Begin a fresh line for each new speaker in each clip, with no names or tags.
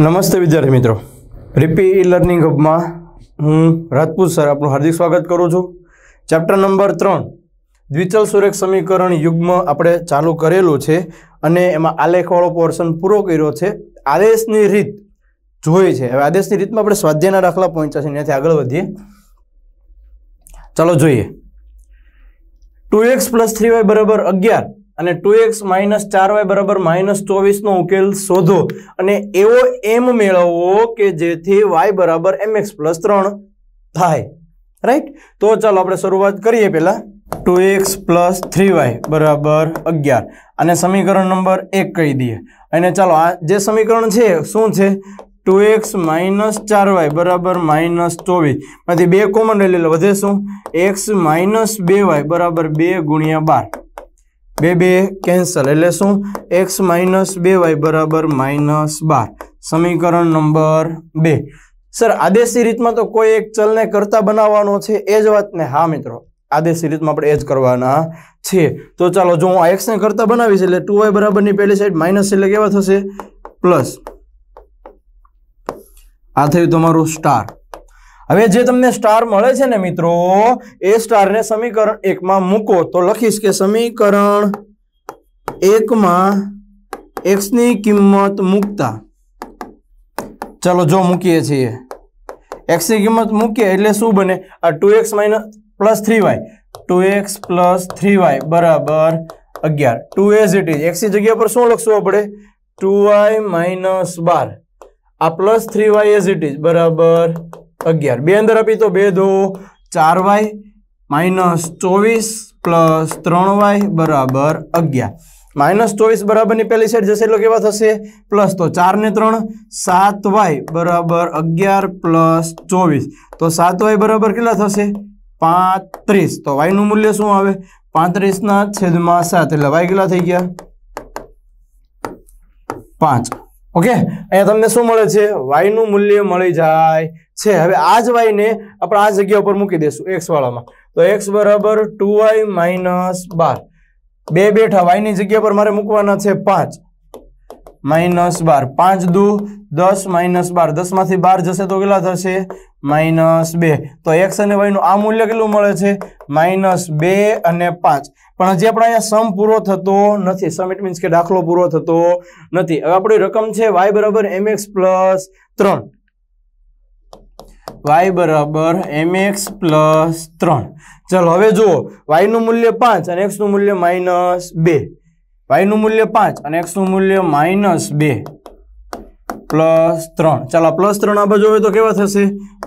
નમસ્તે વિદ્યાર્થી મિત્રો. રિપી ઈ લર્નિંગ હબમાં હું રાજપૂત સર આપનું હાર્દિક સ્વાગત કરું છું. ચેપ્ટર નંબર ત્રણ. દ્વિચલ સુરેખ સમીકરણ યુગ્મ આપણે ચાલુ કરેલું છે અને એમાં આલેખવાળો પોર્શન પૂરો કર્યો છે. આદેશની રીત જોઈ છે. હવે આદેશની રીતમાં આપણે સ્વાધ્યાયના દાખલા પહોંચ્યા છે. ત્યાંથી આગળ વધીએ. ચાલો જોઈએ. Two X plus three Y બરાબર અગિયાર. અને ટુ એક્સ માઇનસ ચાર વાય બરાબર માઇનસ ચોવીસનો ઉકેલ શોધો અને એવો એમ મેળવવો કે જેથી વાય બરાબર એમ એક્સ પ્લસ ત્રણ થાય. રાઈટ તો ચાલો આપણે શરૂઆત કરીએ પહેલા. Two X plus three Y બરાબર અગિયાર. અને સમીકરણ નંબર એક કહી દઈએ. અને ચાલો, આ જે સમીકરણ છે, શું છે? ટુ એક્સ માઇનસ ચાર વાય બરાબર માઇનસ ચોવીસ. માંથી બે કોમન લઈ લે વધે શું? એક્સ માઇનસ બે વાય બરાબર બે ગુણ્યા બાર. બે બે કેન્સલ. એટલે શું? એક્સ માઇનસ બે વાય બરાબર માઇનસ બાર. સમીકરણ નંબર બે. સર, આદેશી રીતમાં તો કોઈ એક ચલને કરતા બનાવવાનો છે, એ જ વાત ને હા, મિત્રો. આદેશી રીતમાં આપણે એ જ કરવાના છે. તો ચાલો, જો હું એક્સને કરતા બનાવીશ, એટલે ટુ વાય બરાબરની પહેલી સાઈડ માઇનસ એટલે કેવા થશે? પ્લસ આ થયું તમારું સ્ટાર હવે જે તમને સ્ટાર મળે છે ને મિત્રો, એ સ્ટારને સમીકરણ એકમાં મૂકો. તો લખીશ કે સમીકરણ એકમાં એક્સની કિંમત મૂકતા. ચલો જો મૂકીએ છીએ. એક્સની કિંમત મૂકીએ એટલે શું બને? આ two x minus plus three y two x plus three y બરાબર અગિયાર. ટુ એઝ ઇટ ઇઝ એક્સની જગ્યા પર શું લખશું આપણે? ટુ વાય માઇનસ બાર. આ plus three Y as it is બરાબર અગિયાર. બે અંદર આપી તો બે, દો, ચાર વાય, માઇનસ ચોવીસ પ્લસ ત્રણ વાય બરાબર અગિયાર. માઇનસ ચોવીસ બરાબરની પહેલી સાઈડ જશે એટલે કેવા થશે? પ્લસ તો ચાર ને ત્રણ, સાત વાય બરાબર અગિયાર પ્લસ ચોવીસ. તો સાત વાય બરાબર કેટલા થશે? પાંત્રીસ. તો વાયનું મૂલ્ય શું આવે? પાંત્રીસના છેદમાં સાત. એટલે વાય કેટલા થઈ ગયા? પાંચ. ઓકે? અહીંયા તમને શું મળે છે? વાયનું મૂલ્ય મળી જાય છે. હવે આ જ વાયને આપણે આ જગ્યા ઉપર મૂકી દઈશું એક્સ વાળામાં. તો એક્સ બરાબર ટુ વાય માઇનસ બાર. બે બેઠા વાયની જગ્યા પર મારે મૂકવાના છે પાંચ. માઇનસ બાર. પાંચ દુ દસ માઇનસ બાર. દસમાંથી બાર જશે તો કેટલા થશે? માઇનસ બે. તો એક્સ અને વાયનું આ મૂલ્ય કેટલું મળે છે? માઇનસ બે અને પાંચ. પણ હજી આપણે અહીંયા સમ પૂરો થતો નથી. સમ ઇટ મીન્સ કે દાખલો પૂરો થતો નથી. હવે આપણી રકમ છે વાય બરાબર એમ એક્સ પ્લસ ત્રણ. વાય બરાબર એમ એક્સ પ્લસ ત્રણ. ચલો, હવે જુઓ. વાયનું મૂલ્ય પાંચ અને એક્સનું મૂલ્ય માઇનસ બે. વાયનું મૂલ્ય પાંચ અને એક્સનું મૂલ્ય માઇનસ બે. પ્લસ ત્રણ. ચાલો પ્લસ ત્રણ આ બાજુ હોય તો કેવા થશે?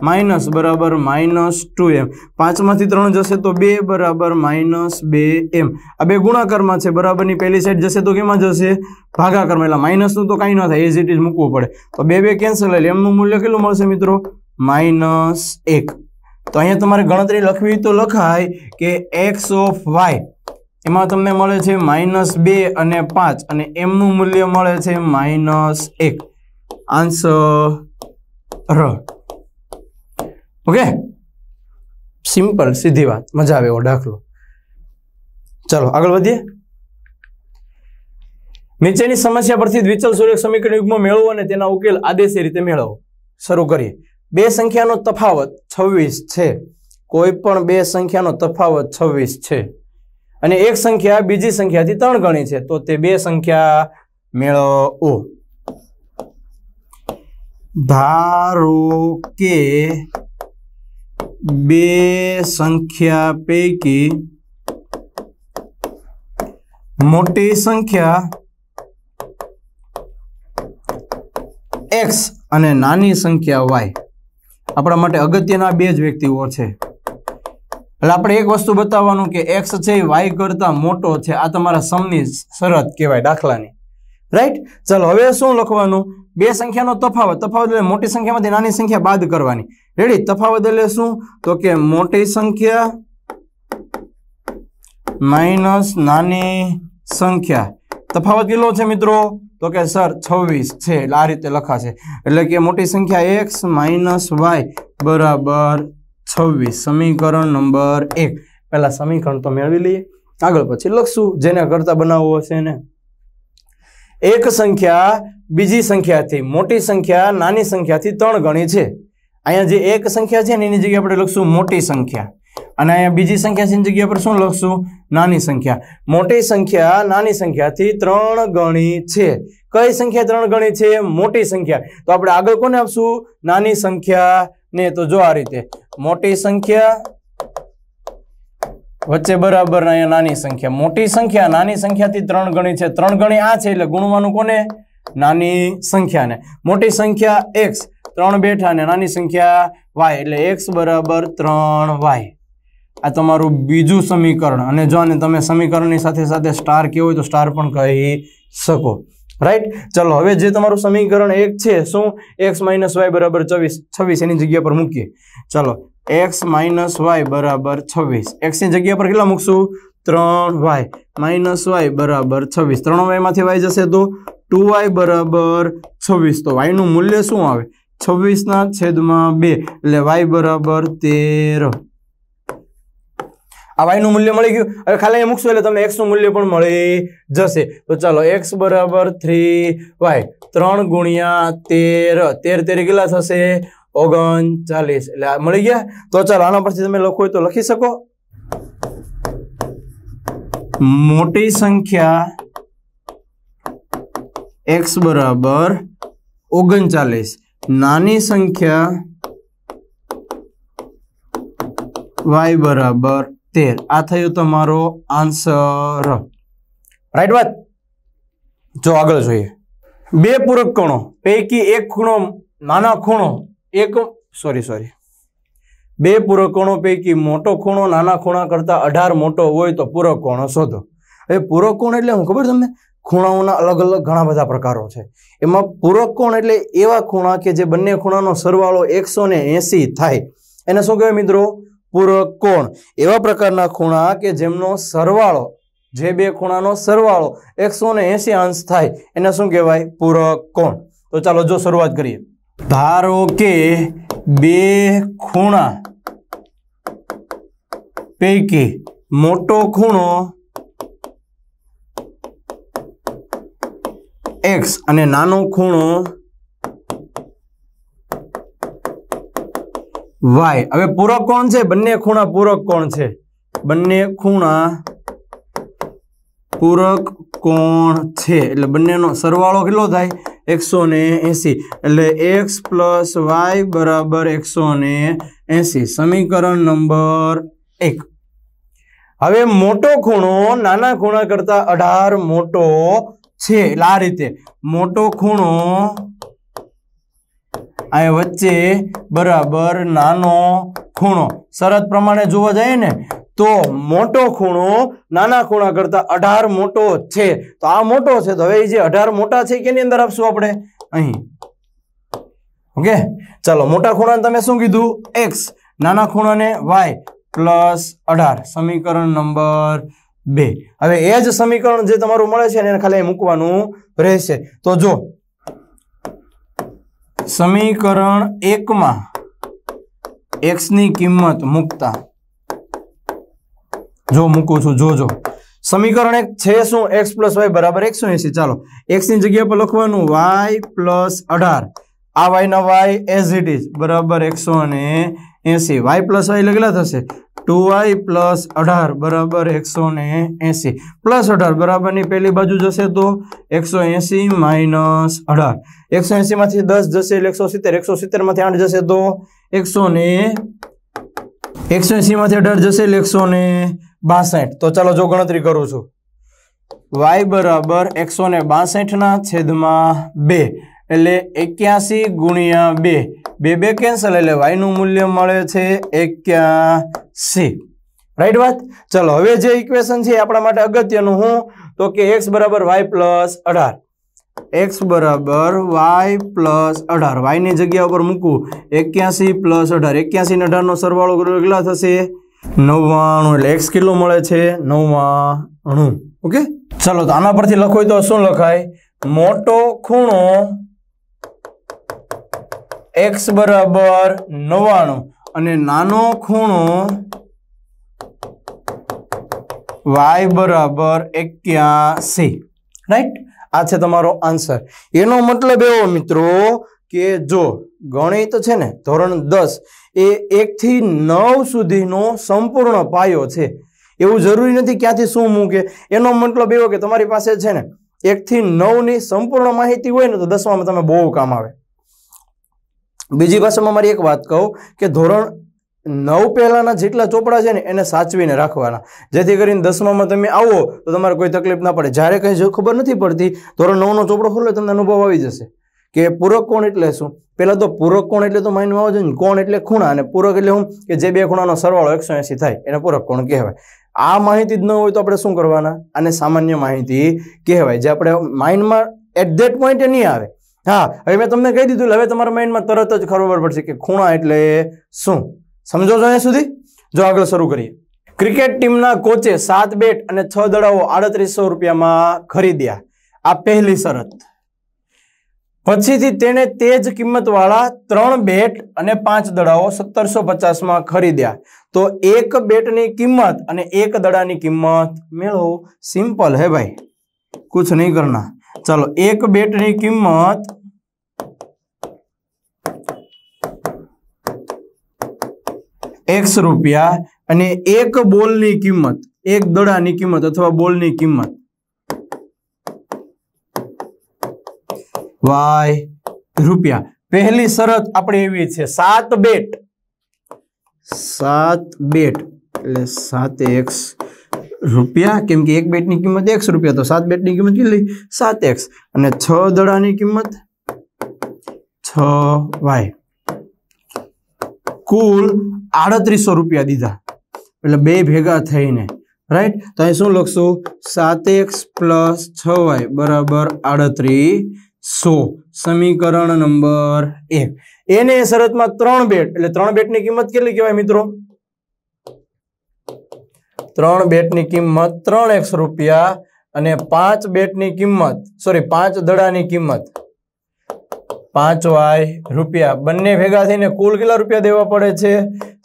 માઇનસ બરાબર માઇનસ ટુ એમ. પાંચમાંથી ત્રણ જશે તો બે બરાબર માઇનસ બે એમ. આ બે ગુણાકારમાં છે, બરાબરની પહેલી સાઈડ જશે તો કેમાં જશે? ભાગાકારમાં. એટલે માઇનસનું તો કાંઈ ન થાય એઝ ઇટ ઇઝ મૂકવું પડે. તો બે બે કેન્સલ એટલે એમનું મૂલ્ય કેટલું મળશે મિત્રો? માઇનસ એક. તો અહીંયા તમારે ગણતરી લખવી તો લખાય કે એક્સ ઓફ વાય એમાં તમને મળે છે માઇનસ બે અને પાંચ, અને એમનું મૂલ્ય મળે છે માઇનસ એક. આન્સર ઓકે સિમ્પલ સીધી વાત. મજા આવે એવો દાખલો. ચાલો, આગળ વધીએ. નીચેની સમસ્યા પરથી દ્વિચલ સૂર્ય સમીકરણ યુગમાં મેળવો અને તેના ઉકેલ આદેશી રીતે મેળવો. શરૂ કરીએ. બે સંખ્યાનો તફાવત છવ્વીસ છે. કોઈ પણ બે સંખ્યાનો તફાવત છવ્વીસ છે. અને એક સંખ્યા બીજી સંખ્યાથી ત્રણ ગણી છે. તો તે બે સંખ્યા મેળવો. ધારો કે બે સંખ્યા પૈકી મોટી સંખ્યા એક્સ અને નાની સંખ્યા વાય. આપણા માટે અગત્યના બે જ વ્યક્તિઓ છે. એટલે આપણે એક વસ્તુ બતાવવાનું કે એક્સ છે એ વાય કરતા મોટો છે. આ તમારા સમની શરત કહેવાય, દાખલાની. રાઈટ ચાલો, હવે શું લખવાનું? બે સંખ્યાનો તફાવત. તફાવત એટલે મોટી સંખ્યામાંથી નાની સંખ્યા બાદ કરવાની. રેડી તફાવત એટલે શું? તો કે મોટી સંખ્યા માઇનસ નાની સંખ્યા. તફાવત કેટલો છે મિત્રો? તો કે સર છવ્વીસ છે. એટલે આ રીતે લખાશે. એટલે કે મોટી સંખ્યા એક્સ માઇનસ વાય બરાબર છવ્વીસ. સમીકરણ નંબર એક. પહેલાં સમીકરણ તો મેળવી લઈએ. આગળ પછી લખશું. જેને કરતા બનાવવું હશે એને. એક સંખ્યા બીજી સંખ્યાથી, મોટી સંખ્યા નાની સંખ્યાથી ત્રણ ગણી છે. અહીંયા જે એક સંખ્યા છે ને એની જગ્યાએ આપણે લખશું મોટી સંખ્યા. અને અહીંયા બીજી સંખ્યા છે એની જગ્યા પર શું લખશું? નાની સંખ્યા. મોટી સંખ્યા નાની સંખ્યાથી ત્રણ ગણી છે. કઈ સંખ્યા ત્રણ ગણી છે? મોટી સંખ્યા. તો આપણે આગળ કોને આપશું? નાની સંખ્યા ને. તો જો આ રીતે. મોટી સંખ્યા વચ્ચે બરાબર અહીંયા નાની સંખ્યા. મોટી સંખ્યા, નાની સંખ્યાથી ત્રણ ગણી છે. ત્રણ ગણી આ છે એટલે ગુણવાનું કોને? નાની સંખ્યાને. મોટી સંખ્યા એક્સ ત્રણ બેઠા ને નાની સંખ્યા વાય એટલે એક્સ બરાબર ત્રણ વાય આ તમારું બીજું સમીકરણ. અને જો ને તમે સમીકરણની સાથે સાથે સ્ટાર કેવો હોય તો સ્ટાર પણ કહી શકો. રાઈટ ચલો, હવે જે તમારું સમીકરણ એક છે, શું? એક્સ માઇનસ વાય બરાબર ચોવીસ. છવ્વીસ એની જગ્યા પર મૂકીએ. ચલો એક્સ માઇનસ વાય બરાબર છવ્વીસ. એક્સની જગ્યા પર કેટલા મૂકશું? ત્રણ વાય માઇનસ વાય બરાબર છવ્વીસ. ત્રણ વાયમાંથી વાય જશે તો ટુ વાય બરાબર છવ્વીસ. તો વાયનું મૂલ્ય શું આવે? છવ્વીસના છેદમાં બે. એટલે વાય બરાબર તેર. આ વાયનું મૂલ્ય મળી ગયું. હવે ખાલી અહીંયા મૂકશું એટલે તમને એક્સનું મૂલ્ય પણ મળી જશે. તો ચાલો એક્સ બરાબર થ્રી વાય ત્રણ ગુણ્યા તેર. તેર તેર કેટલા થશે? ઓગણચાલીસ. એટલે આ મળી ગયા? તો ચાલો, આના પરથી તમે લખો તો લખી શકો. મોટી સંખ્યા એક્સ બરાબર ઓગણચાલીસ. નાની સંખ્યા વાય બરાબર તેર. આ થયો તમારો આન્સર. રાઈટ વાત? જો આગળ જોઈએ. બે પૂરક કણો, પૈકી એક ખૂણો નાના ખૂણો એક સોરી સોરી બે પૂરક કોણો પૈકી મોટો ખૂણો નાના ખૂણા કરતા અઢાર મોટો હોય તો પૂરક કોણો શોધો. હવે પૂરક કોણ એટલે હું ખબર તમને? ખૂણાઓના અલગ અલગ ઘણા બધા પ્રકારો છે. એમાં પૂરક કોણ એટલે એવા ખૂણા કે જે બંને ખૂણાનો સરવાળો એકસો થાય. એને શું કહેવાય મિત્રો? પૂરક કોણ એવા પ્રકારના ખૂણા કે જેમનો સરવાળો, જે બે ખૂણાનો સરવાળો એકસો અંશ થાય. એને શું કહેવાય? પૂરક કોણ તો ચાલો જો શરૂઆત કરીએ. ધારો કે બે ખૂણા પૈકી મોટો ખૂણો એક્સ અને નાનો ખૂણો વાય. હવે પૂરક કોણ છે? બંને ખૂણા પૂરક કોણ છે? બંને ખૂણા પૂરક કોણ છે? એટલે બંનેનો સરવાળો કેટલો થાય? એકસો ને એસી એટલે એક્સ પ્લસ વાય બરાબર એકસો ને એસી સમીકરણ નંબર એક. હવે મોટો ખૂણો નાના ખૂણા કરતા અઢાર મોટો છે. એટલે આ રીતે મોટો ખૂણો આ વચ્ચે બરાબર નાનો ખૂણો. શરત પ્રમાણે જોવા જઈએ ને તો મોટો ખૂણો નાના ખૂણા કરતા અઢાર મોટો છે. તો આ મોટો છે, તો હવે એ જે અઢાર મોટા છે કેની અંદર આપશું આપણે? અહીં. ઓકે? ચાલો, મોટા ખૂણાને તમે શું કીધું? એક્સ નાના ખૂણાને વાય પ્લસ અઢાર. સમીકરણ નંબર બે. હવે એ જ સમીકરણ જે તમારું મળે છે એને ખાલી મૂકવાનું રહેશે. તો જો, સમીકરણ એકમાં એક્સની કિંમત મૂકતા જો મૂકું છું, જોજો. સમીકરણ એક છે શું? એક્સ પ્લસ વાય બરાબર એકસો એસી ચાલો. એક્સની જગ્યા પર લખવાનું વાય પ્લસ અઢાર. આ વાય ના વાય એઝ ઇટ ઇઝ બરાબર એકસો અને એસી વાય પ્લસ વાય એટલે થશે. ટુ વાય પ્લસ અઢાર. બરાબર એકસો ને એસી પ્લસ અઢાર. બરાબરની પેલી બાજુ જશે તો એકસો એસી માઇનસ અઢાર. એકસો એસીમાંથી દસ જશે એકસો સિત્તેર. એકસો સિત્તેરમાંથી આઠ જશે તો એકસો ને એકસો એસીમાંથી અઢાર જશે એકસો ને બાસઠ. તો ચાલો જો ગણતરી કરું છું. વાય બરાબર એકસો ને બાસઠના છેદમાં બે એટલે એક્યાસી ગુણ્યા બે. બે બે કેન્સલ એટલે વાયનું મૂલ્ય મળે છે એક્યાસી. રાઈટ વાત? ચલો, હવે જે ઇક્વેશન છે આપણા માટે અગત્યનું હું? તો કે એક્સ બરાબર વાય પ્લસ અઢાર. એક્સ બરાબર વાય પ્લસ અઢાર. વાયની જગ્યા ઉપર મૂકું. એક્યાસી પ્લસ અઢાર. એક્યાસી ને અઢારનો સરવાળો કેટલા થશે? નવ્વાણું એટલે એક્સ કેટલો મળે છે? નવ્વાણું. ઓકે? ચલો, તો આના પરથી લખો તો શું લખાય? મોટો ખૂણો એક્સ બરાબર નવ્વાણું અને નાનો ખૂણો વાય બરાબર એક્યાસી. રાઈટ આ છે તમારો આન્સર એનો મતલબ એવો, મિત્રો, કે જો ગણિત છે ને, ધોરણ દસ એ એકથી નવ સુધીનો સંપૂર્ણ પાયો છે. એવું જરૂરી નથી ક્યાંથી શું મૂકે. એનો મતલબ એવો કે તમારી પાસે છે ને, એકથી નવની સંપૂર્ણ માહિતી હોય ને તો દસમામાં તમે બહુ કામ આવે. બીજી ભાષામાં મારી એક વાત કહું કે ધોરણ નવ પહેલાંના જેટલા ચોપડા છે ને, એને સાચવીને રાખવાના. જેથી કરીને દસમામાં તમે આવો તો તમારે કોઈ તકલીફ ના પડે. જ્યારે કંઈ ખબર નથી પડતી, ધોરણ નવનો ચોપડો ખોલો, તમને અનુભવ આવી જશે. કે પૂરક કોણ એટલે શું? પહેલાં તો પૂરક કોણ એટલે તો માઇન્ડમાં આવજો ને, કોણ એટલે ખૂણા? અને પૂરક એટલે શું? કે જે બે ખૂણાનો સરવાળો એકસો એંસી થાય, એને પૂરક કોણ કહેવાય? આ માહિતી જ ન હોય તો આપણે શું કરવાના? આને સામાન્ય માહિતી કહેવાય, જે આપણે માઇન્ડમાં એટ ધેટ પોઈન્ટે નહીં આવે. હા, હવે મેં તમને કહી દીધું, હવે તમારા માઇન્ડમાં તરત જ ખબર પડશે કે ખૂણા એટલે શું? સમજો છો અહીંયા સુધી? જો આગળ શરૂ કરીએ. ક્રિકેટ ટીમના કોચે સાત બેટ અને છ દડાઓ આડત્રીસો રૂપિયામાં ખરીદ્યા. આ પહેલી શરત. પછીથી તેણે તે જ કિંમતવાળા ત્રણ બેટ અને પાંચ દડાઓ સત્તરસો પચાસમાં ખરીદ્યા. તો એક બેટની કિંમત અને એક દડાની કિંમત મેળવો સિમ્પલ હે ભાઈ. કુછ નહીં કરના. ચાલો, એક બેટની કિંમત એક્સ રૂપિયા અને એક બોલની કિંમત, એક દડાની કિંમત અથવા બોલની કિંમત. વાય રૂપિયા. પહેલી શરત આપણે એવી છે, સાત બેટ. સાત બેટ, એટલે સાત એક્સ રૂપિયા, કેમ કે એક બેટની કિંમત એકસો રૂપિયા, તો સાત બેટની કિંમત કેટલી? સાત એક્સ. અને છ દડાની કિંમત? છ વાય. કુલ આડત્રીસો રૂપિયા દીધા. એટલે બે ભેગા થઈને રાઈટ તો અહીં શું લખશું? સાત એક્સ પ્લસ છ વાય બરાબર આડત્રીસો. સમીકરણ નંબર એક. એને શરતમાં ત્રણ બેટ, એટલે ત્રણ બેટની કિંમત કેટલી કહેવાય મિત્રો? ત્રણ બેટની કિંમત ત્રણ એક્સ રૂપિયા અને પાંચ બેટની કિંમત, સોરી, પાંચ દડાની કિંમત. પાંચ વાય રૂપિયા. બંને ભેગા થઈને કુલ કેટલા રૂપિયા દેવા પડે છે?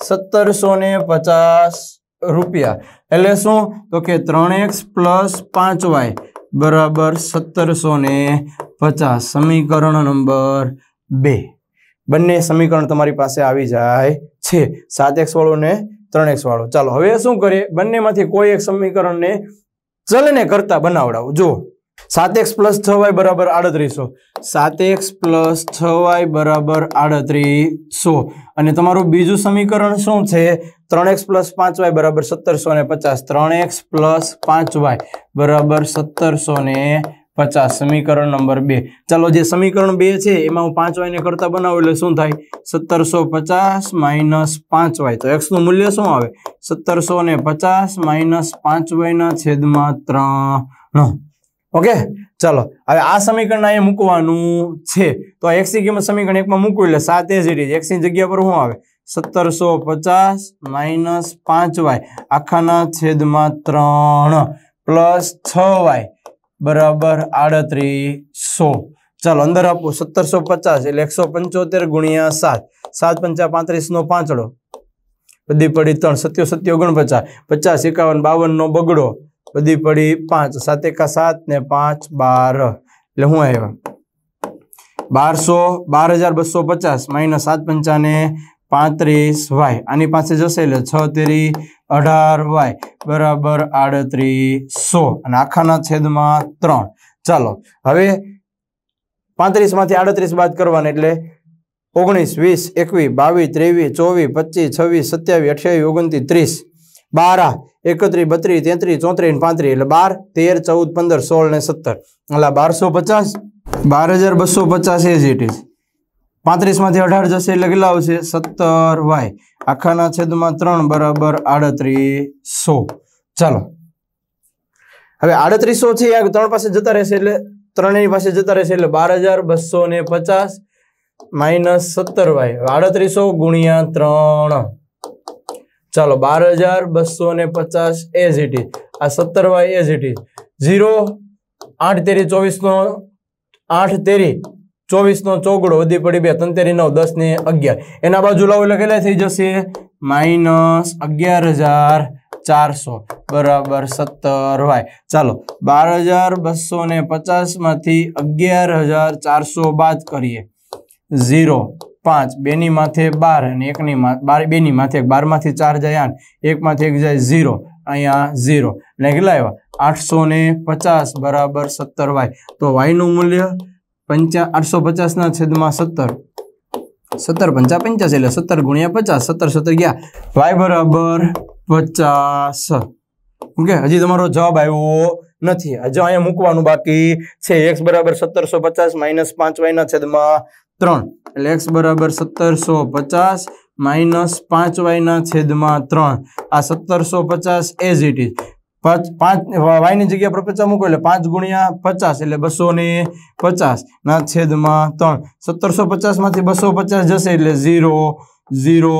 સત્તરસો ને પચાસ રૂપિયા. એટલે શું? તો કે ત્રણ એક્સ પ્લસ પાંચ વાય. બરાબર સત્તરસો ને પચાસ. સમીકરણ નંબર બે. બંને સમીકરણ તમારી પાસે આવી જાય છે. સાત એક્સ વાળું ને ત્રણ એક્સ વાળું. ચાલો, હવે શું કરીએ? બંનેમાંથી કોઈ એક સમીકરણને ચલને કરતા બનાવડાવું. જુઓ. સાત એક્સ પ્લસ છ વાય બરાબર આડત્રીસો. સાત એક્સ પ્લસ છ વાય બરાબર આડત્રીસો. અને તમારું બીજું સમીકરણ શું છે? ત્રણ એક્સ પ્લસ પાંચ વાય બરાબર સત્તરસો ને પચાસ. ત્રણ એક્સ પ્લસ પાંચ વાય બરાબર સત્તરસો ને પચાસ. સમીકરણ નંબર બે. ચાલો, જે સમીકરણ બે છે, એમાં હું પાંચ વાયને કરતા બનાવું, એટલે શું થાય? સત્તરસો પચાસ માઇનસ પાંચ વાય. તો એક્સનું મૂલ્ય શું આવે? સત્તરસો ને પચાસ માઇનસ પાંચ વાયના છેદમાં ત્રણ. ઓકે ચાલો. હવે આ સમીકરણ અહીંયા મૂકવાનું છે. તો એક્સની એક્સ કિંમત સમીકરણ એકમાં મૂકવું એટલે સાત એ ઇટ એક્સની જગ્યા પર શું આવે? સત્તરસો પચાસ માઇનસ પાંચ વાય આખાના છેદમાં ત્રણ પ્લસ છ વાય બરાબર આડત્રીસો. ચાલો, અંદર આપો. સત્તરસો પચાસ એટલે એકસો પંચોતેર ગુણ્યા સાત. સાત પંચા પાંત્રીસનો પાંચડો. બધી પડી ત્રણ. સત્યો સત્યો ઓગણપચાસ પચાસ એકાવન બાવનનો બગડો. બધી પડી પાંચ, સાત એકા સાત ને પાંચ બાર. એટલે હું આવ્યા બારસો બાર હજાર બસો પચાસ માઇનસ સાત પંચાને પાંત્રીસ વાય. આની પાસે જશે એટલે છ તેરી અઢાર વાય, બરાબર આડત્રીસો. અને આખાના છેદમાં ત્રણ. ચાલો, હવે પાંત્રીસમાંથી આડત્રીસ બાદ કરવાના એટલે ઓગણીસ, વીસ, એકવીસ, બાવીસ, ત્રેવીસ, ચોવીસ, પચીસ, છવ્વીસ, સત્યાવીસ, અઠ્યાવીસ, ઓગણત્રીસ, ત્રીસ. બાર એકત્રીસ બત્રીસ, તેત્રીસ, ચોત્રીસ ને પાંત્રીસ, એટલે બાર, તેર, ચૌદ, પંદર, સોળ ને સત્તર. એટલે બારસો પચાસ? બાર હજાર બસો પચાસ એ જ ઇટ ઇઝ પાંત્રીસ અઢાર જશે એટલે કેટલા આવશે? સત્તર વાય આખાના છેદમાં ત્રણ બરાબર આડત્રીસો. ચાલો. હવે આડત્રીસો છે, આ ત્રણ પાસે જતા રહેશે એટલે ત્રણેય પાસે જતા રહેશે એટલે બાર હજાર બસો ને પચાસ માઇનસ સત્તર વાય આડત્રીસો ગુણ્યા ત્રણ. ચાલો બાર હજાર બસો ને પચાસ એઝ ઇટ ઇઝ આ સત્તર Y as it is zero, આઠ તેરી, ચોવીસનો, આઠ તેરી, ચોવીસનો ચોગડો વધી પડી બે, ત્રણ તેરી, નવ દસ ને અગિયાર. એના બાજુ લાવો એટલે થઈ જશે? માઇનસ અગિયાર હજાર ચારસો. બરાબર સત્તર વાય ચાલો, બાર હજાર બસો ને પચાસમાંથી અગિયાર હજાર ચારસો બાદ કરીએ. ઝીરો પાંચ, બેની માથે બાર અને એકની બાર, બેની માથે બારમાંથી ચાર જાય આઠ, એકમાંથી એક જાય ઝીરો, અહીંયા ઝીરો. એટલે કેટલા આવ્યા? આઠસો ને પચાસ બરાબર સત્તર વાય. તો વાયનું મૂલ્ય પંચા, આઠસો પચાસના છેદમાં સત્તર. સત્તર પંચા પંચાસ એટલે સત્તર ગુણ્યા પચાસ, સત્તર સત્તર ગયા. વાય બરાબર પચાસ. ઓકે, હજી તમારો જવાબ આવ્યો નથી. હજુ અહીંયા મૂકવાનું બાકી છે. એક્સ બરાબર સત્તરસો પચાસ માઇનસ પાંચ વાયના છેદમાં ત્રણ. એટલે એક્સ બરાબર સત્તરસો પચાસ માઇનસ પાંચ વાયના છેદમાં ત્રણ. આ સત્તરસો પચાસ એઝ ઇટ ઇઝ પાંચ પાંચ, વાયની જગ્યા પર પચાસ મૂકો એટલે પાંચ ગુણ્યા પચાસ એટલે બસો ને પચાસ ના છેદમાં ત્રણ. સત્તરસો પચાસમાંથી બસો પચાસ જશે એટલે ઝીરો ઝીરો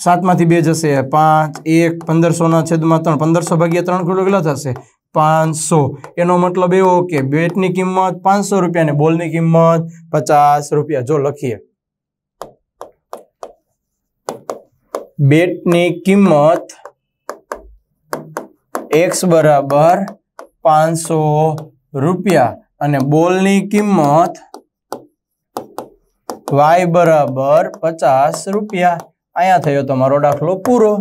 સાતમાંથી બે જશે. પાંચ, એક પંદરસોના છેદમાં ત્રણ. પંદરસો ભાગ્યા ત્રણ કિલો કેટલા થશે? પાંચસો. એનો મતલબ એવો કે બેટની કિંમત પાંચસો રૂપિયા અને બોલની કિંમત પચાસ રૂપિયા. જો લખીએ. બેટની કિંમત એક્સ બરાબર પાંચસો રૂપિયા અને બોલની કિંમત વાય બરાબર પચાસ રૂપિયા. અહીંયા થયો તમારો દાખલો પૂરો.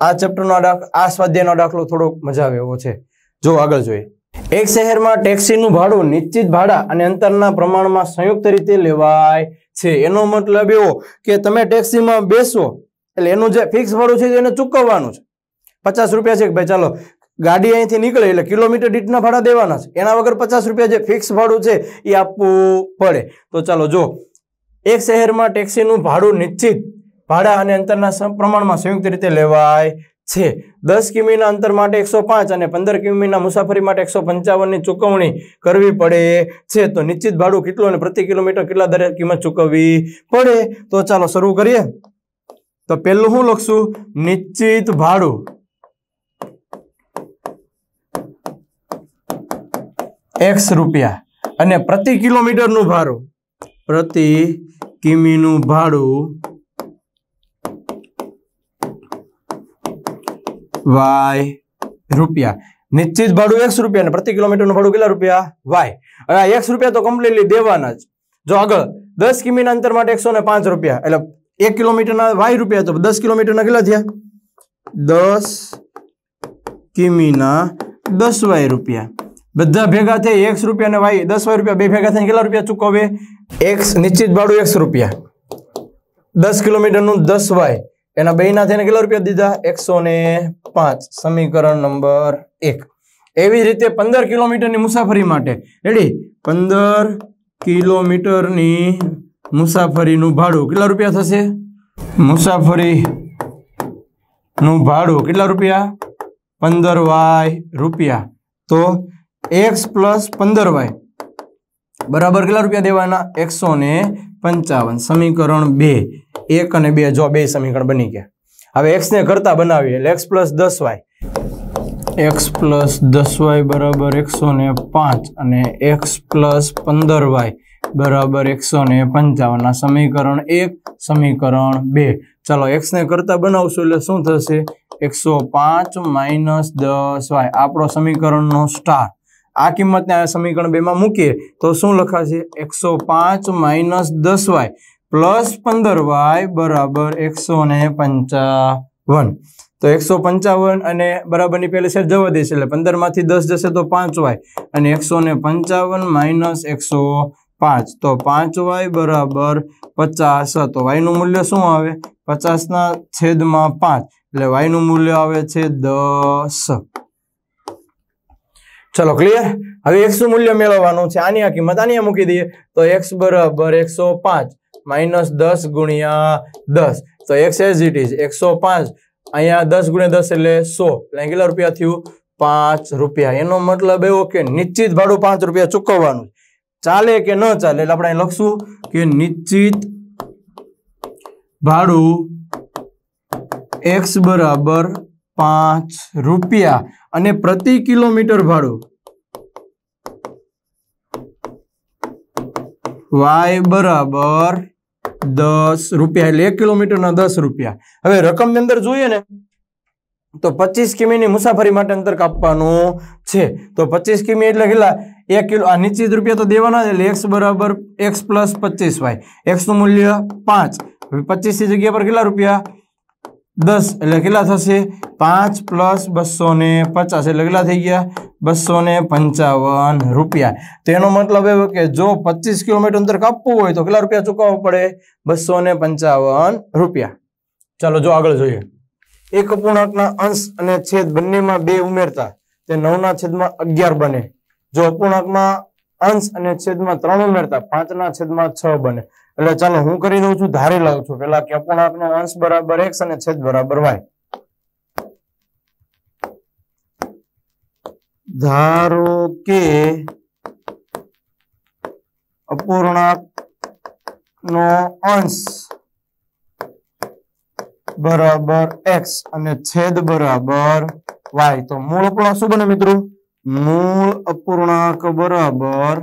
આ ચેપ્ટરનો આ સ્વાધ્યાયનો દાખલો થોડોક મજા આવે એવો છે. જો આગળ જોઈએ. એક શહેરમાં ટેક્સીનું ભાડું નિશ્ચિત ભાડા અને અંતરના પ્રમાણમાં સંયુક્ત રીતે લેવાય છે. એનો મતલબ એવો કે તમે ટેક્સીમાં બેસો, એટલે એનું જે ફિક્સ ભાડું છે એને ચૂકવવાનું છે. પચાસ રૂપિયા છે કે ભાઈ, ચાલો, ગાડી અહીંથી નીકળે એટલે કિલોમીટર દીઠના ભાડા દેવાના છે. એના વગર પચાસ રૂપિયા જે ફિક્સ ભાડું છે એ આપવું પડે. તો ચાલો, જો, એક શહેરમાં ટેક્સીનું ભાડું નિશ્ચિત ભાડા અને અંતરના પ્રમાણમાં સંયુક્ત રીતે લેવાય છે. દસ કિમીના અંતર માટે એકસો પાંચ અને પંદર કિમીના મુસાફરી માટે એકસો પંચાવનની ચૂકવણી કરવી પડે છે. તો નિશ્ચિત ભાડું કેટલું અને પ્રતિ કિલોમીટર કેટલા દરે કિંમત ચૂકવવી પડે? તો ચાલો શરૂ કરીએ. તો પહેલું હું લખશું? નિશ્ચિત ભાડું. એક્સ રૂપિયા. અને પ્રતિ કિલોમીટરનું ભાડું. પ્રતિ કિમીનું ભાડું વાય રૂપિયા. નિશ્ચિત ભાડું એકસો રૂપિયા અને પ્રતિ કિલોમીટરનું ભાડું કેટલા રૂપિયા? વાય. હવે આ એકસો રૂપિયા તો કમ્પ્લીટલી દેવાના જ. જો આગળ, દસ કિમીના અંતર માટે એકસો પાંચ રૂપિયા. એટલે એક કિલોમીટરના વાય રૂપિયા તો દસ કિલોમીટરના કેટલા થયા? દસ કિમીના દસ વાય રૂપિયા. બધા ભેગા થઈ એક્સ રૂપિયા અને વાય, દસ વાય રૂપિયા. બે ભેગા થઈને કેટલા રૂપિયા ચૂકવે એક્સ નિશ્ચિત ભાડું એકસો રૂપિયા. દસ કિલોમીટરનું દસ વાય. એના બેના થઈને કેટલા રૂપિયા દીધા? એકસો ને પાંચ. સમીકરણ નંબર એક. એવી રીતે પંદર કિલોમીટરની મુસાફરી માટે. રેડી પંદર કિલોમીટરની મુસાફરીનું ભાડું કેટલા રૂપિયા થશે? મુસાફરી નું ભાડું કેટલા રૂપિયા? પંદર વાય રૂપિયા. તો એક્સ પ્લસ પંદર વાય. બરાબર કેટલા રૂપિયા દેવાના? એકસો ને પંચાવન, સમીકરણ બે. એક અને બે જો બે સમીકરણ બની ગયા. હવે એક્સ ને કરતા બનાવીએ એટલે એક્સ પ્લસ દસ વાય એક્સ પ્લસ દસ વાય બરાબર એકસો ને પાંચ અને એક્સ પ્લસ પંદર વાય બરાબર એકસો ને પંચાવન. આ સમીકરણ એક, સમીકરણ બે. ચાલો એક્સને કરતા બનાવશું એટલે શું થશે? એકસો પાંચ માઇનસ દસ વાય આપણો સમીકરણનો સ્ટાર આ કિંમતને આ સમીકરણ બેમાં મૂકીએ તો શું લખાશે? એકસો પાંચ માઇનસ દસ વાય પ્લસ પંદર વાય બરાબર એકસો ને પંચાવન. તો એકસો પંચાવન અને બરાબરની પહેલી સાઈડ જવા દેશે એટલે પંદરમાંથી દસ જશે તો પાંચ વાય અને એકસો ને પંચાવન માઇનસ એકસો પાંચ. તો પાંચ વાય બરાબર પચાસ. તો વાયનું મૂલ્ય શું આવે? પચાસના છેદમાં પાંચ. એટલે વાયનું મૂલ્ય આવે છે દસ. ચલો ક્લિયર હવે એક્સનું મૂલ્ય મેળવવાનું છે. આની આ કિંમત આની મૂકી દઈએ. તો એક્સ બરાબર એકસો પાંચ માઇનસ દસ ગુણ્યા દસ. તો એક્સ એઝ ઇટ ઇઝ એકસો પાંચ. અહીંયા દસ ગુણ્યા દસ એટલે સો. એટલે કેટલા રૂપિયા થયું? પાંચ રૂપિયા. એનો મતલબ એવો કે નિશ્ચિત ભાડું પાંચ રૂપિયા ચૂકવવાનું ચાલે કે ન ચાલે? એટલે આપણે લખશું કે નિશ્ચિત ભાડું એક્સ બરાબર પાંચ રૂપિયા. અને પ્રતિ કિલોમીટર ભાડું? વાય બરાબર દસ રૂપિયા. એટલે એક કિલોમીટરના દસ રૂપિયા. હવે રકમની અંદર જોઈએ ને, તો પચીસ કિમીની મુસાફરી માટે અંતર કાપવાનું છે. તો પચીસ કિમી એટલે કેટલા? એક કિલો. આ નિશ્ચિત રૂપિયા તો દેવાના જ એટલે એક્સ બરાબર એક્સ પ્લસ પચીસ વાય. એક્સનું મૂલ્ય પાંચ. હવે પચીસની જગ્યા પર કેટલા રૂપિયા? દસ, એટલે કેટલા થશે? પાંચ પ્લસ બસો ને પચાસ, એટલે કેટલા થઈ ગયા? બસો ને પંચાવન રૂપિયા. તેનો મતલબ એવો કે જો પચીસ કિલોમીટર અંતર કાપવું હોય તો કેટલા રૂપિયા ચૂકવવા પડે? બસો ને પંચાવન રૂપિયા. ચાલો જો આગળ જોઈએ. એક અપૂર્ણાંકના અંશ અને છેદ બંનેમાં બે ઉમેરતા. તે નવના છેદમાં અગિયાર બને. જો અપૂર્ણાંકમાં અંશ અને છેદમાં ત્રણ ઉમેરતા, પાંચના છેદમાં છ બને. એટલે ચાલો હું કરી દઉં છું, ધારી લઉં છું. પેલા કે અપૂર્ણાંકનો અંશ બરાબર એક્સ અને છેદ બરાબર વાય ધારો કે અપૂર્ણાંક નો અંશ બરાબર એક્સ અને છેદ બરાબર વાય તો મૂળ અપૂર્ણાંક શું બને મિત્રો? મૂળ અપૂર્ણાંક બરાબર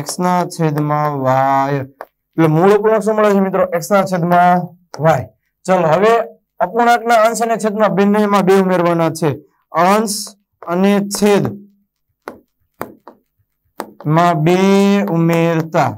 એક્સ ના છેદમાં વાય એટલે મૂળ અપૂર્ણાંક શું મળે છે મિત્રો? એક્સ ના છેદમાં વાય ચલો, હવે અપૂર્ણાંકના અંશ અને છેદમાં બંનેમાં બે ઉમેરવાના છે. અંશ અને છેદમાં બે ઉમેરતા.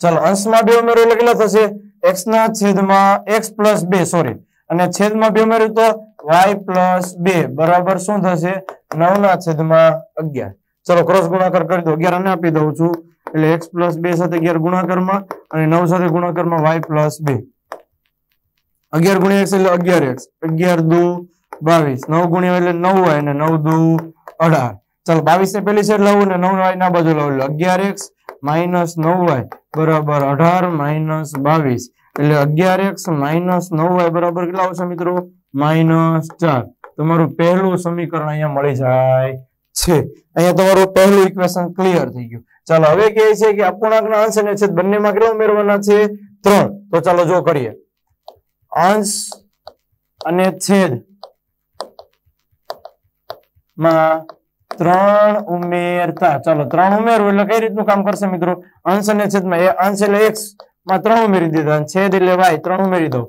ચાલો, અંશમાં બે ઉમેરો એટલે કેટલા થશે? એક્સ ના છેદમાં એક્સ પ્લસ બે સોરી અને છેદમાં બે ઉમેર્યું તો વાય પ્લસ બે, બરાબર શું થશે? નવ ના છેદમાં અગિયાર. ચલો ક્રોસ ગુણાકાર કરી દો. અગિયાર આને આપી દઉં છું. એટલે એક્સ પ્લસ બે સાથે અગિયાર ગુણાકારમાં અને નવ સાથે ગુણાકારમાં વાય પ્લસ બે. અગિયાર ગુણ્યા એક્સ એટલે અગિયાર એક્સ અગિયાર દુ બાવીસ. નવ ગુણ્યા એટલે નવ વાય અને નવ દુ અઢાર. ચાલો બાવીસ ને પેલી સાઈડ લવું ને નવ વાય ના બાજુ લાવું. અગિયાર એક્સ માઇનસ નવ વાય બરાબર અઢાર માઇનસ બાવીસ. એટલે અગિયાર એક્સ માઇનસ નવ વાય બરાબર કેટલા આવશે મિત્રો? માઇનસ ચાર. તમારું પહેલું સમીકરણ અહીંયા મળી જાય. છે. અહીંયા તમારું પહેલું ઇક્વેશન ક્લિયર થઈ ગયું. ચાલો હવે કહે છે કે અપૂર્ણાંકના અંશ અને છેદ બંનેમાં કેટલા ઉમેરવાના છે? ત્રણ. તો ચાલો જો કરીએ. અંશ અને છેદમાં ત્રણ ઉમેરતા. ચાલો ત્રણ ઉમેરવું એટલે કઈ રીતનું કામ કરશે મિત્રો? અંશ અને છેદમાં એ અંશ એટલે એક્સમાં ત્રણ ઉમેરી દીધા છેદ એટલે વાય ત્રણ ઉમેરી દો.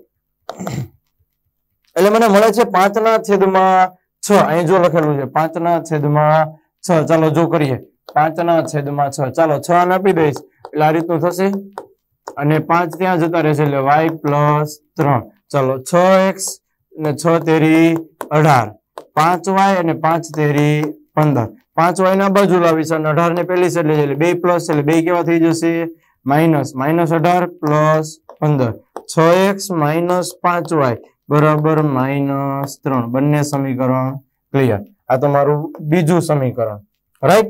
એટલે મને મળે છે પાંચના છેદમાં છ, અહીં જો લખેલું છે પાંચ ના છેદમાં છ. ચાલો જો કરીએ. પાંચના છેદમાં છ. ચાલો છ ને આપી દઈશ. એટલે આ રીતનું થશે. અને પાંચ ત્યાં જતા રહેશે એટલે વાય પ્લસ ત્રણ. ચાલો છ એક્સ ને છ તેરી અઢાર. પાંચ વાય અને પાંચ તેરી પંદર. પાંચ વાય ના બાજુ લાવીશ અને અઢાર ને પેલી છે એટલે બે પ્લસ એટલે બે કેવા થઈ જશે? માઇનસ. માઇનસ અઢાર પ્લસ પંદર. છ એક્સ માઇનસ પાંચ વાય. બરાબર માઇનસ ત્રણ. બંને સમીકરણ ક્લિયર આ તમારું બીજું સમીકરણ. રાઈટ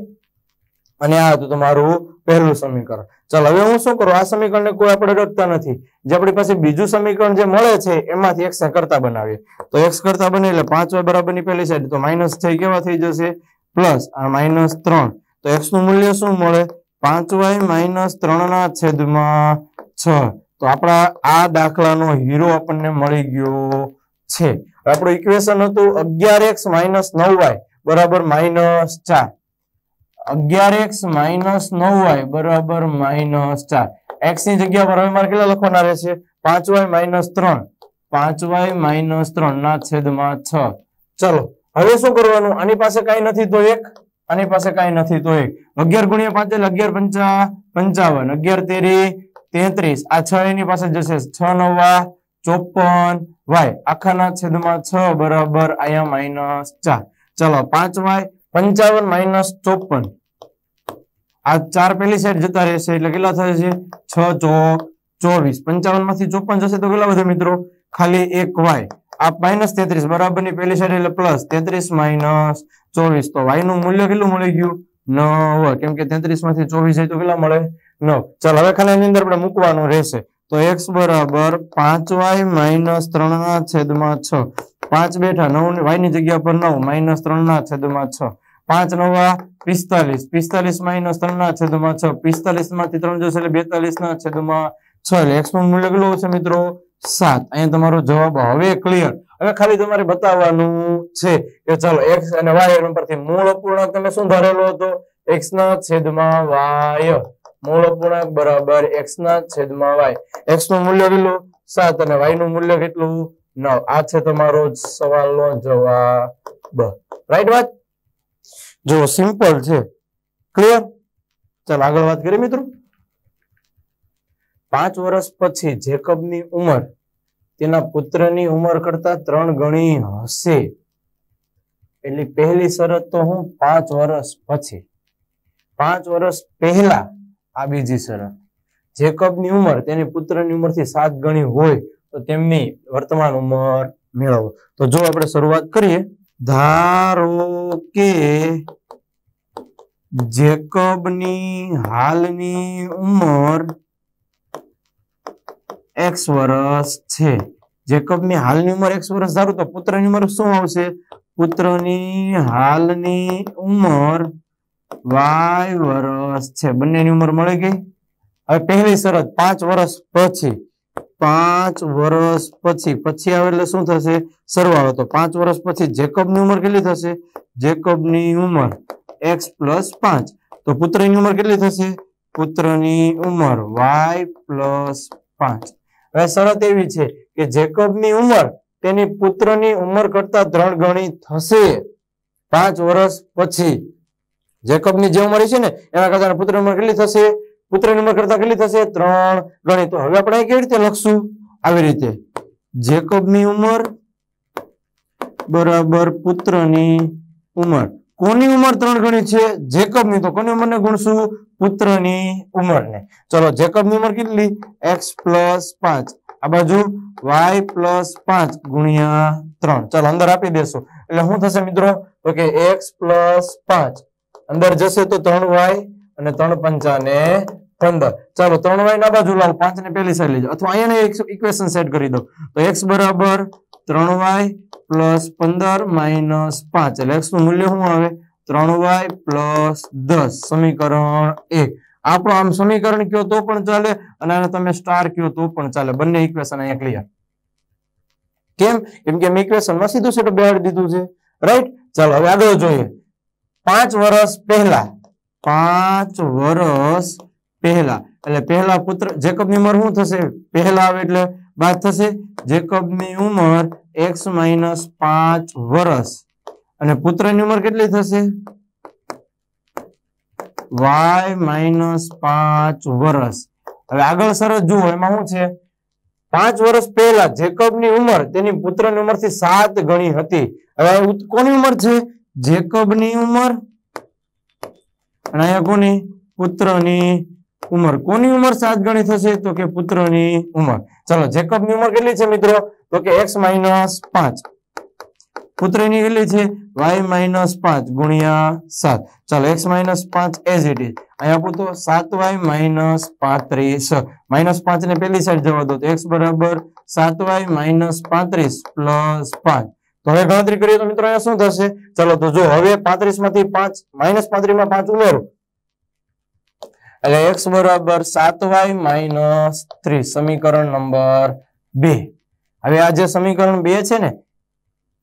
અને આ હતું તમારું પહેલું સમીકરણ. ચાલો, હવે હું શું કરું? આ સમીકરણને કોઈ આપણે રખતા નથી. જે આપણી પાસે બીજું સમીકરણ જે મળે છે, એમાંથી એક્સ કરતા બનાવીએ. તો એક્સ કરતા બને એટલે પાંચ વાય બરાબરની પહેલી સાઈડ તો માઇનસ થઈ કેવા થઈ જશે પ્લસ આ માઇનસ ત્રણ. તો એક્સનું મૂલ્ય શું મળે? પાંચ વાય માઇનસ ત્રણ ના છેદમાં છ. તો આપણા આ દાખલાનો હીરો આપણને મળી ગયો છે. આપણું ઇક્વેશન હતું અગિયાર એક્સ માઇનસ નવ વાય બરાબર માઇનસ ચાર. અગિયાર એક્સ માઇનસ નવ વાય બરાબર માઇનસ ચાર. એક્સની જગ્યા પર હવે મારે કેટલા લખવાના રહેશે? પાંચ વાય માઇનસ ત્રણ. પાંચ વાય માઇનસ ત્રણ ના છેદમાં છ. ચલો, હવે શું કરવાનું? આની પાસે કઈ નથી તો એક. આની પાસે કઈ નથી તો એક. અગિયાર ગુણ્યા પાંચ અગિયાર પંચા પંચાવન. અગિયાર તેરી તેત્રીસ. આ છ એની પાસે જશે. છ નવા ચોપન વાય. આખાના છેદમાં છ બરાબર અહીંયા માઇનસ ચાર. ચલો, પાંચ વાય પંચાવન માઇનસ ચોપન. આ ચાર પેલી સાઈડ જતા રહેશે એટલે કેટલા થશે છ? ચોક ચોવીસ. પંચાવનમાંથી ચોપન જશે તો કેટલા બધા મિત્રો? ખાલી એક વાય. આ માઇનસ તેત્રીસ બરાબરની પેલી સાઈડ એટલે પ્લસ તેત્રીસ માઇનસ ચોવીસ. તો વાયનું મૂલ્ય કેટલું મળી ગયું? નવ. કેમ કે તેત્રીસમાંથી ચોવીસ જાય તો કેટલા મળે? નવ ચાલ, હવે ખાલી એની અંદર આપણે મૂકવાનું રહેશે. તો એક્સ બરાબર પાંચ વાય માઇનસ ત્રણ ના છેદમાં છ. પાંચ બેઠા નવ વાયની જગ્યા પર નવ માઇનસ ત્રણ ના છેદમાં છ. પાંચ નવા પિસ્તાલીસ. પિસ્તાલીસ માઇનસ ત્રણ ના છેદમાં છ. પિસ્તાલીસમાંથી ત્રણ જશે એટલે બેતાલીસ ના છેદમાં છ. એટલે એક્સનું મૂલ્ય કેટલું છે મિત્રો? સાત. અહીંયા તમારો જવાબ હવે ક્લિયર હવે ખાલી તમારે બતાવવાનું છે કે ચાલો એક્સ અને વાય પરથી મૂળ અપૂર્ણાંક તમે શું ધારેલો હતો? એક્સ ના છેદમાં વાય મૂળ અપૂર્ણાંક બરાબર એક્સ ના છેદમાં વાય એક્સનું મૂલ્ય કેટલું? સાત અને વાયનું મૂલ્ય કેટલું? નવ. આ છે તમારો સવાલનો જવાબ. રાઈટ વાત? જો સિમ્પલ છે. ક્લિયર ચાલો આગળ વાત કરીએ મિત્રો. પાંચ વર્ષ પછી જેકબની ઉંમર, તેના પુત્રની ઉંમર કરતા ત્રણ ગણી હશે. એટલે પહેલી શરત તો હું પાંચ વર્ષ પછી. પાંચ વર્ષ પહેલા આ બીજી શરત. જેકબની ઉંમર તેની પુત્રની ઉંમરથી સાત ગણી હોય તો તેમની વર્તમાન ઉંમર મેળવો. તો જો આપણે શરૂઆત કરીએ. ધારો કે જેકબની હાલની ઉંમર એક્સ વર્ષ છે. જેકબની હાલની ઉંમર એક્સ વર્ષ ધારો તો પુત્રની ઉંમર શું આવશે? પુત્રની હાલની ઉંમર વાય વર્ષ છે. બંનેની ઉંમર મળી ગઈ? હવે પહેલી શરત, પાંચ વર્ષ પછી. પાંચ વર્ષ પછી. પછી આવે એટલે શું થશે? સરવાળો તો પાંચ વર્ષ પછી જેકબની ઉંમર કેટલી થશે? જેકબની ઉંમર એક્સ પ્લસ પાંચ. તો પુત્રની ઉંમર કેટલી થશે? પુત્રની ઉંમર વાય પ્લસ પાંચ. હવે શરત એવી છે કે જેકબની ઉંમર તેની પુત્રની ઉંમર કરતા ત્રણ ગણી થશે. પાંચ વર્ષ પછી. જેકબની જે ઉંમર છે ને, એના કરતા પુત્ર ઉંમર કેટલી થશે? પુત્રની ઉંમર કરતા કેટલી થશે? ત્રણ. ગણી તો હવે આપણે કેવી રીતે લખશું? આવી રીતે. જેકબની ઉંમર બરાબર પુત્રની ઉંમર. કોની ઉંમર ત્રણ ગણી છે? જેકબની. તો કોની ઉંમરને ગુણશું? પુત્રની ઉંમરને. ચલો, જેકબની ઉંમર કેટલી? એક્સ પ્લસ પાંચ. આ બાજુ વાય પ્લસ પાંચ ગુણ્યા ત્રણ. ચાલો, અંદર આપી દેશું. એટલે શું થશે મિત્રો? તો કે એક્સ પ્લસ પાંચ. અંદર જશે તો ત્રણ વાય અને ત્રણ પંચાને પંદર. ચાલો, ત્રણ વાય ના બાજુ લાવો. પાંચ ને પેલી સાઈડ લેજો. અથવા અહીંયા ઇક્વેશન સેટ કરી દો. તો એક્સ બરાબર ત્રણ વાય પ્લસ પંદર માઇનસ પાંચ. એટલે એક્સનું મૂલ્ય શું આવે? ત્રણ વાય પ્લસ દસ. સમીકરણ એક. આપણો આમ સમીકરણ કયો તો પણ ચાલે અને આને તમે સ્ટાર કયો તો પણ ચાલે. બંને ઇક્વેશન અહીંયા ક્લિયર કેમ? કેમ કે મેં ઇક્વેશનમાં સીધું સીધું બેહાડી દીધું છે. રાઈટ ચાલો, હવે આગળ જોઈએ. પાંચ વર્ષ પહેલા, પાંચ વર્ષ પહેલા. એટલે પહેલા પુત્ર, જેકબની ઉંમર શું થશે? પહેલા આવે એટલે બાદ થશે? જેકબની ઉંમર એક્સ માઇનસ પાંચ વર્ષ અને પુત્રની ઉંમર કેટલી થશે? વાય માઇનસ પાંચ વર્ષ હવે આગળ સરસ જુઓ, એમાં શું છે? પાંચ વર્ષ પહેલા જેકબની ઉંમર, તેની પુત્રની ઉંમરથી સાત ગણી હતી. હવે કોની ઉંમર છે? જેકબની ઉંમર? અને અહીંયા કોની? પુત્રની ઉંમર. કોની ઉંમર સાત ગણી થશે? તો કે પુત્રની ઉંમર. ચલો, જેકબની ઉંમર કેટલી છે મિત્રો? તો કે એક્સ માઇનસ પાંચ. પુત્રની કેટલી છે? વાય માઇનસ પાંચ ગુણ્યા સાત. ચાલો, એક્સ માઇનસ પાંચ એઝ ઇટ ઇઝ. અહીંયા પૂછો સાત વાય માઇનસ પાંત્રીસ. માઇનસ પાંચ ને પેલી સાઈડ જવા દો તો એક્સ બરાબર સાત વાય માઇનસ પાંત્રીસ પ્લસ પાંચ. તો હવે ગણતરી કરીએ તો મિત્રો અહીંયા શું થશે? ચલો તો જો હવે પાંત્રીસમાંથી પાંચ, માઇનસ પાંત્રીસમાં પાંચ ઉમેરો. એટલે એક્સ બરાબર સાત વાય માઇનસ ત્રીસ, સમીકરણ નંબર બે. હવે આ જે સમીકરણ બે છે ને,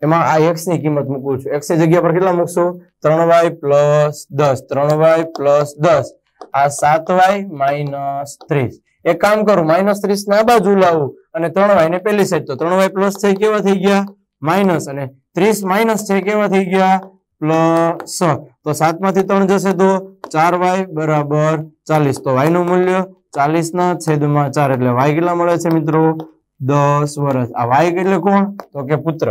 એમાં આ એક્સની કિંમત મૂકું છું. એક્સની જગ્યા પર કેટલા મૂકશો? ત્રણ વાય પ્લસ દસ. ત્રણ વાય પ્લસ દસ. આ સાત વાય માઇનસ ત્રીસ. એક કામ કરું, માઇનસ ત્રીસ ના બાજુ લાવું અને ત્રણ વાય ને પેલી સાઈડ તો ત્રણ વાય પ્લસ થઈ કેવા થઈ ગયા? માઇનસ અને ત્રીસ માઇનસ છે કેવા થઈ ગયા? પ્લસ તો સાતમાંથી ત્રણ જશે તો ચાર વાય બરાબર ચાલીસ. તો વાયનું મૂલ્ય ચાલીસ ના છેદમાં ચાર એટલે વાય કેટલા મળે છે મિત્રો? દસ વર્ષ આ વાય એટલે કોણ? તો કે પુત્ર.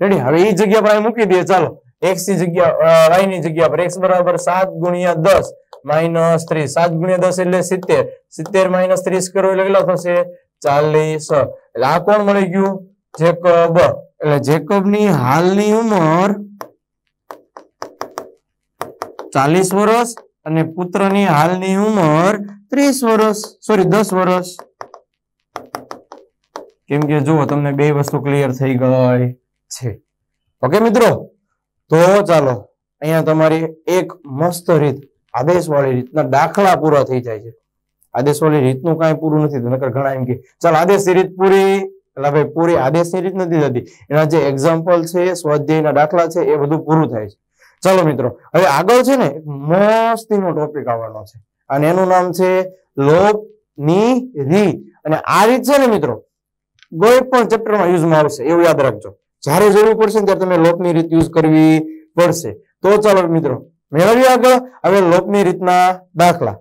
રેડી હવે એ જગ્યા પર મૂકી દઈએ. ચાલો. એક્સની જગ્યા વાયની જગ્યા પર એક્સ બરાબર સાત ગુણ્યા દસ માઇનસ ત્રીસ. સાત ગુણ્યા દસ એટલે સિત્તેર. સિત્તેર માઇનસ ત્રીસ કરો એટલે કેટલા થશે? ચાલીસ. એટલે આ કોણ મળી ગયું? જેકબ. એટલે જેકબની હાલની ઉંમર ચાલીસ વર્ષ અને પુત્રની હાલની ઉંમર ત્રીસ વર્ષ સોરી દસ વર્ષ કેમ કે જુઓ, તમને બે વસ્તુ ક્લિયર થઈ ગઈ છે. ઓકે મિત્રો? તો ચાલો, અહીંયા તમારી એક મસ્ત રીત, આદેશવાળી રીતના દાખલા પૂરા થઈ જાય છે. આદેશવાળી રીતનું કાંઈ પૂરું નથી નકર ઘણા એમ કે, ચાલ આદેશ રીત પૂરી. એટલે ભાઈ પૂરી આદેશની રીત નથી થતી. એના જે એક્ઝામ્પલ છે, સ્વાધ્યાયના દાખલા છે, એ બધું પૂરું થાય છે. ચાલો મિત્રો, હવે આગળ છે ને મસ્તીનો ટોપિક આવવાનો છે. અને એનું નામ છે લોપની રી અને આ રીત છે ને મિત્રો, કોઈ પણ ચેપ્ટરમાં યુઝમાં આવશે, એવું યાદ રાખજો. જ્યારે જરૂર પડશે ને ત્યારે તમે લોપની રીત યુઝ કરવી પડશે. તો ચાલો મિત્રો, મેળવીએ આગળ. હવે લોપની રીતના દાખલા.